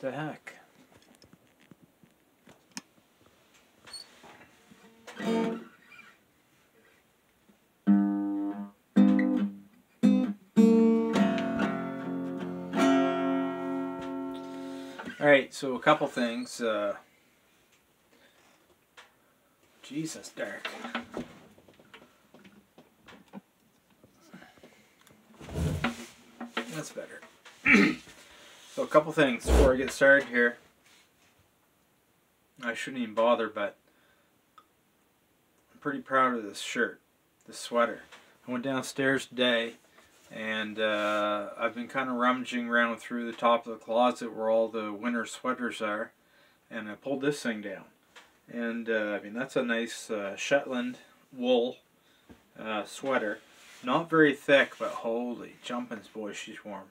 The heck? Alright, so a couple things. Uh, Jesus, Derek. That's better. A couple things before I get started here. I shouldn't even bother, but I'm pretty proud of this shirt, this sweater. I went downstairs today and uh, I've been kind of rummaging around through the top of the closet where all the winter sweaters are and I pulled this thing down and uh, I mean that's a nice uh, Shetland wool uh, sweater not very thick but holy jumpins boy she's warm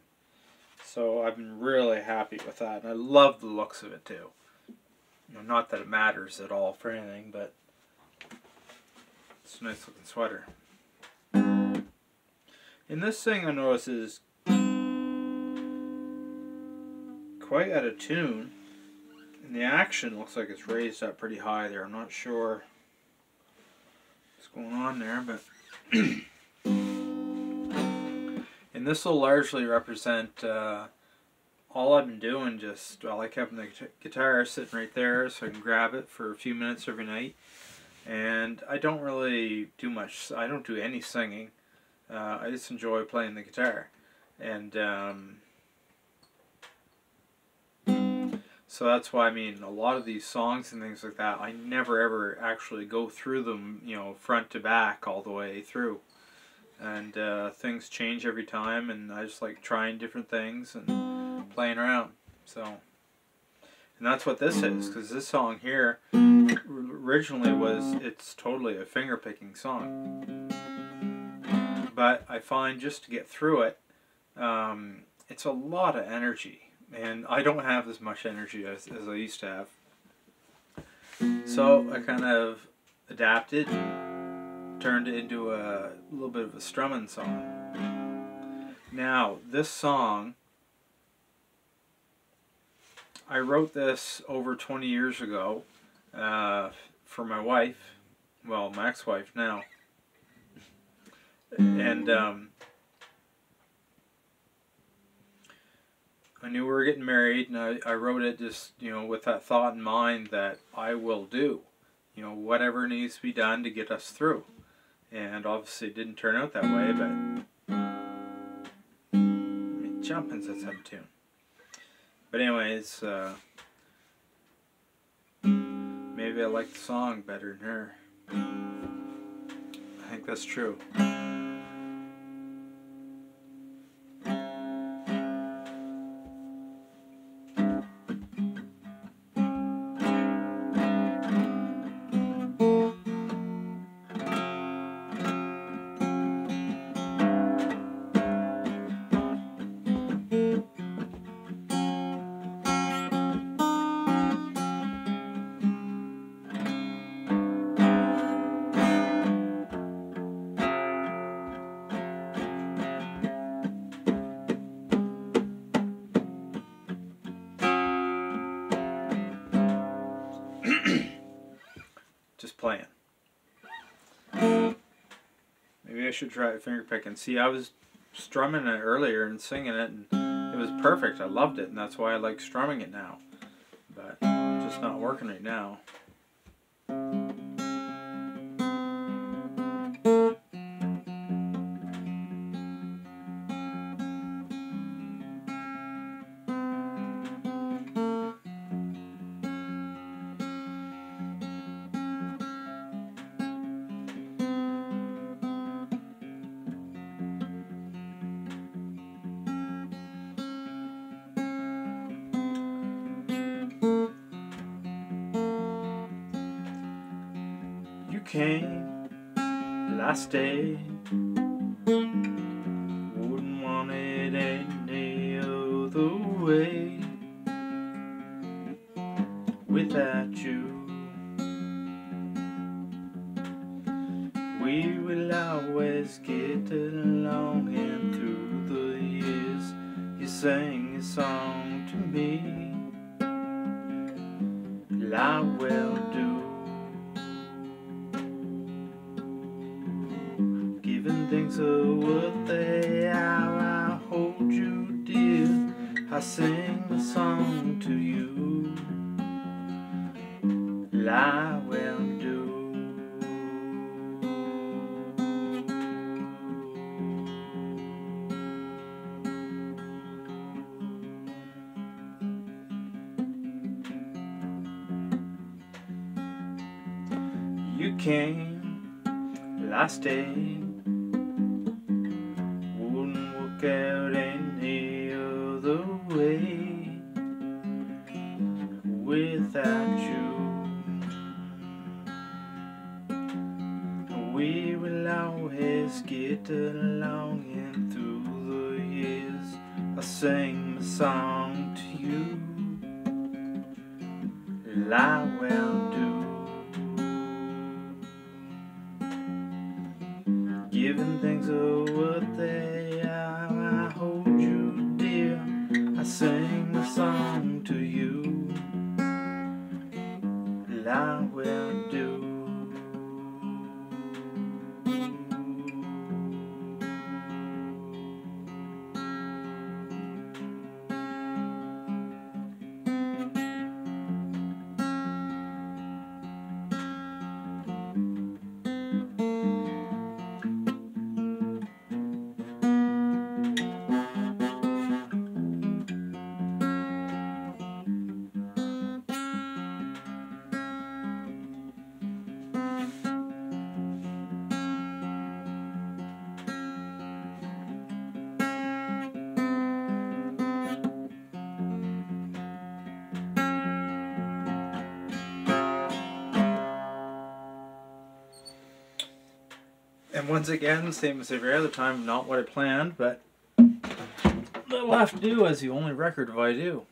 so I've been really happy with that and I love the looks of it too you know, not that it matters at all for anything but it's a nice looking sweater and this thing I notice is quite out of tune. And the action looks like it's raised up pretty high there. I'm not sure what's going on there, but and this will largely represent uh, all I've been doing. Just I like having the guitar sitting right there, so I can grab it for a few minutes every night. And I don't really do much. I don't do any singing. Uh, I just enjoy playing the guitar, and um, so that's why I mean a lot of these songs and things like that. I never ever actually go through them, you know, front to back all the way through, and uh, things change every time, and I just like trying different things and playing around. So, and that's what this is, because this song here originally was it's totally a finger picking song but I find just to get through it, um, it's a lot of energy, and I don't have as much energy as, as I used to have. So I kind of adapted, turned into a little bit of a strumming song. Now, this song, I wrote this over 20 years ago uh, for my wife, well, my ex-wife now and um, I knew we were getting married, and I, I wrote it just you know with that thought in mind that I will do, you know, whatever needs to be done to get us through. And obviously, it didn't turn out that way, but I mean, jumping's out of tune. But anyways, uh, maybe I like the song better than her. I think that's true. Just playing. Maybe I should try finger picking. See, I was strumming it earlier and singing it, and it was perfect. I loved it, and that's why I like strumming it now. But just not working right now. Came last day. Wouldn't want it any other way without you. We will always get along, and through the years, you sang a song to me. lie well do. I sing a song to you. Lie will do. You came last day. Always get along, and through the years, I sing a song to you. I will do. Giving things are what they are. I hold you dear. I sing a song to you. Well do. And once again, same as every other time, not what I planned, but that'll have to do as the only record if I do.